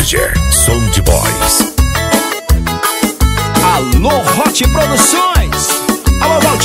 Roger, som de boys. Alô, Hot Produções. Alô, Valdir.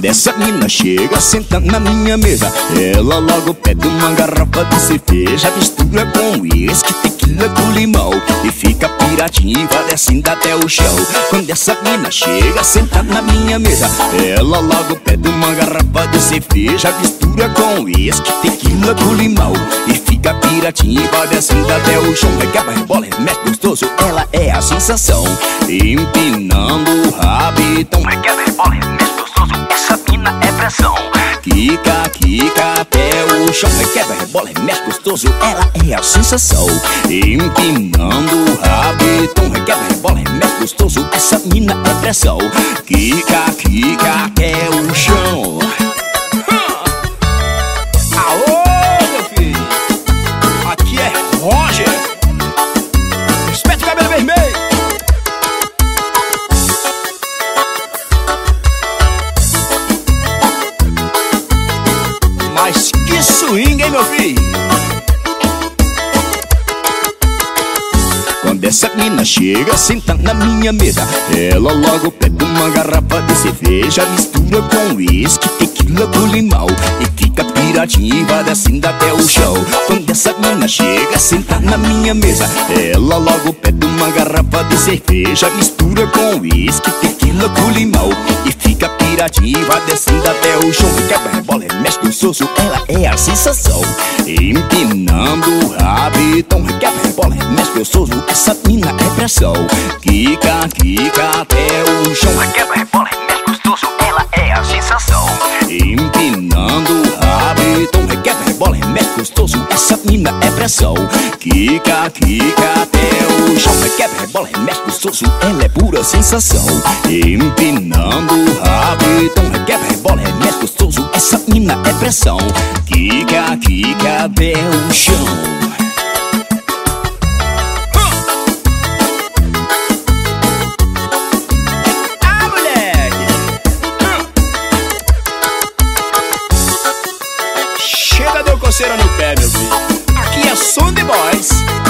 Quando essa mina. Chega, senta na minha mesa. Ela logo pede uma garrafa de cerveja. Mistura com uísque, tequila com limão. E fica piratinha vai descendo até o chão. Quando essa mina chega, senta na minha mesa. Ela logo pede uma garrafa de cerveja. Mistura com uísque, tequila com limão. E fica piratinha vai descendo até o chão. Requebra, rebola, remexe gostoso, ela é a sensação. Empinando o rabitão Requebra, rebola, remexe gostoso, essa mina é pressão. Quica, quica até o chão Requebra, rebola, remexe gostoso, ela é a sensação. Empinando o rabitão Requebra, rebola, remexe gostoso, essa mina é pressão. Quica, quica até o chão Quando essa mina chega, senta na minha mesa. Ela logo pede uma garrafa de cerveja Mistura com uísque, tequila com limão E fica piradinha e vai descendo até o chão. Quando essa mina chega, senta na minha mesa. Ela logo pede uma garrafa de cerveja Mistura com uísque, tequila com limão Vai descendo até o chão Quebra, rebola, mexe soço, ela é a sensação Empinando o rabitão Quebra, rebola, mexe soço, essa mina é pressão Quica, quica até o chão. Quebra, rebola, mexe gostoso, ela é a sensação Empinando o rabitão Quebra, rebola, mexe gostoso, essa mina é pressão Quica, quica até o chão. Quebra, rebola, mexe gostoso, ela é pura sensação Empinando o rabitão Quebra, rebola, mexe gostoso, essa mina é pressão Quica, quica até o chão Ah, moleque! Chega, deu coceira no pé, meu filho. Aqui é som boys.